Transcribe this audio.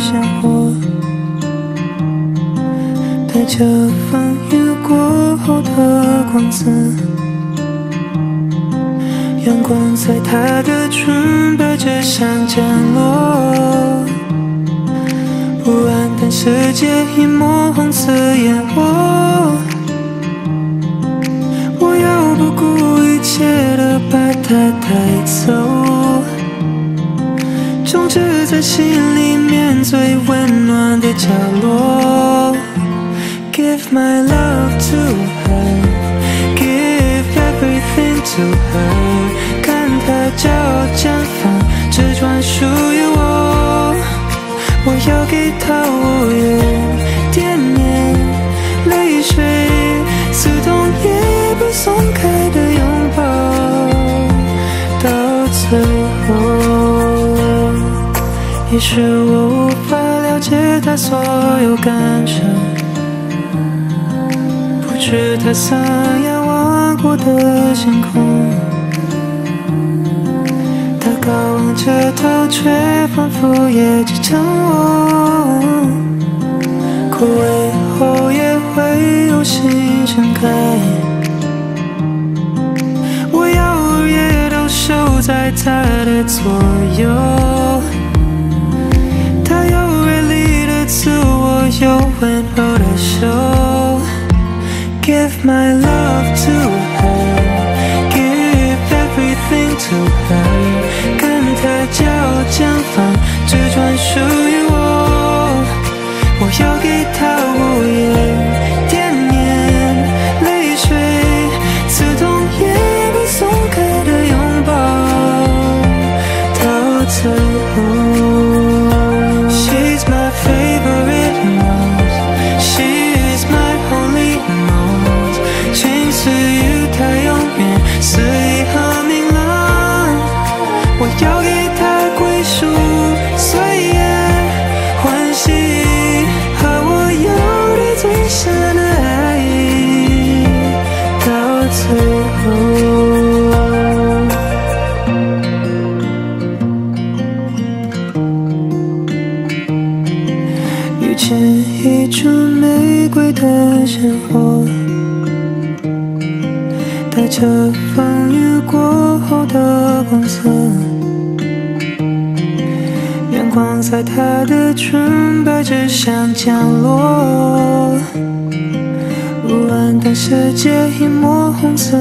鲜活，带着风雨过后的光泽。阳光在他的唇白着上降落，不安的世界一抹红色烟火，我要不顾一切的把它带走。种植在心里面最温暖的角落。Give my love to her, give everything to her。看她骄傲绽放，只专属于我。我要给她无言惦念，泪水也许我无法了解他所有感受，不知他想要望过的星空。他高望着头，却仿佛也支撑我。枯萎后也会有新盛开。我要日夜都守在他的左右。有温柔的手，Give my love to her，Give everything to her，看她骄傲绽放，只专属于我。我要给她无言惦念，泪水刺痛也不松开的拥抱，到最是一株玫瑰的鲜活，带着风雨过后的光泽。阳光在她的纯白之上降落，不安但世界已抹红色。